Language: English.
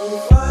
Oh.